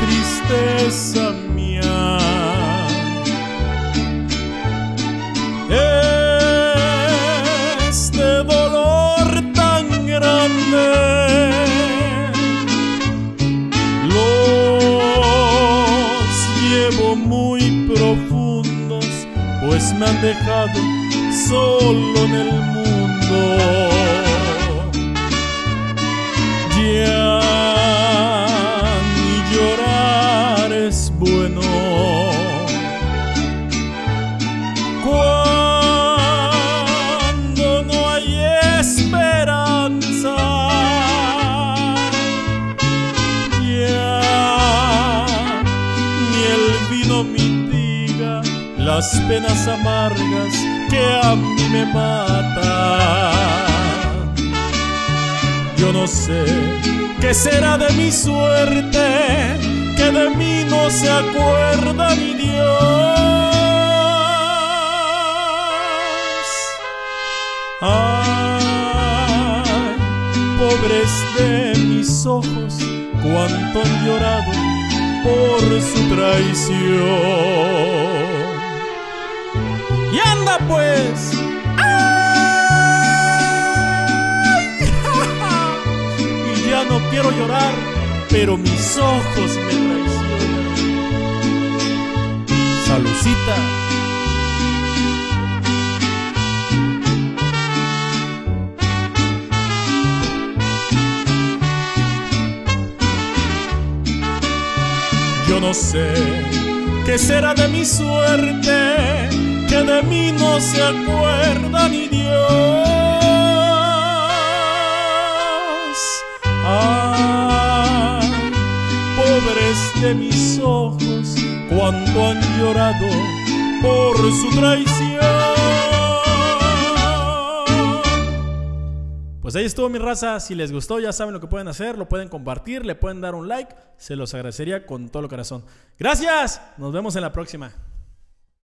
tristeza mía. Este dolor tan grande los llevo muy profundos, pues me han dejado solo en el mundo. Ya las penas amargas que a mí me matan. Yo no sé qué será de mi suerte, que de mí no se acuerda ni Dios. Ay, pobres de mis ojos, cuánto han llorado por su traición. Pues. ¡Ay! y ya no quiero llorar, pero mis ojos me traicionan. Salucita. Yo no sé qué será de mi suerte, de mí no se acuerda ni Dios. Ay, pobres de mis ojos, cuánto han llorado por su traición. Pues ahí estuvo mi raza. Si les gustó, ya saben lo que pueden hacer. Lo pueden compartir, le pueden dar un like. Se los agradecería con todo el corazón. Gracias. Nos vemos en la próxima.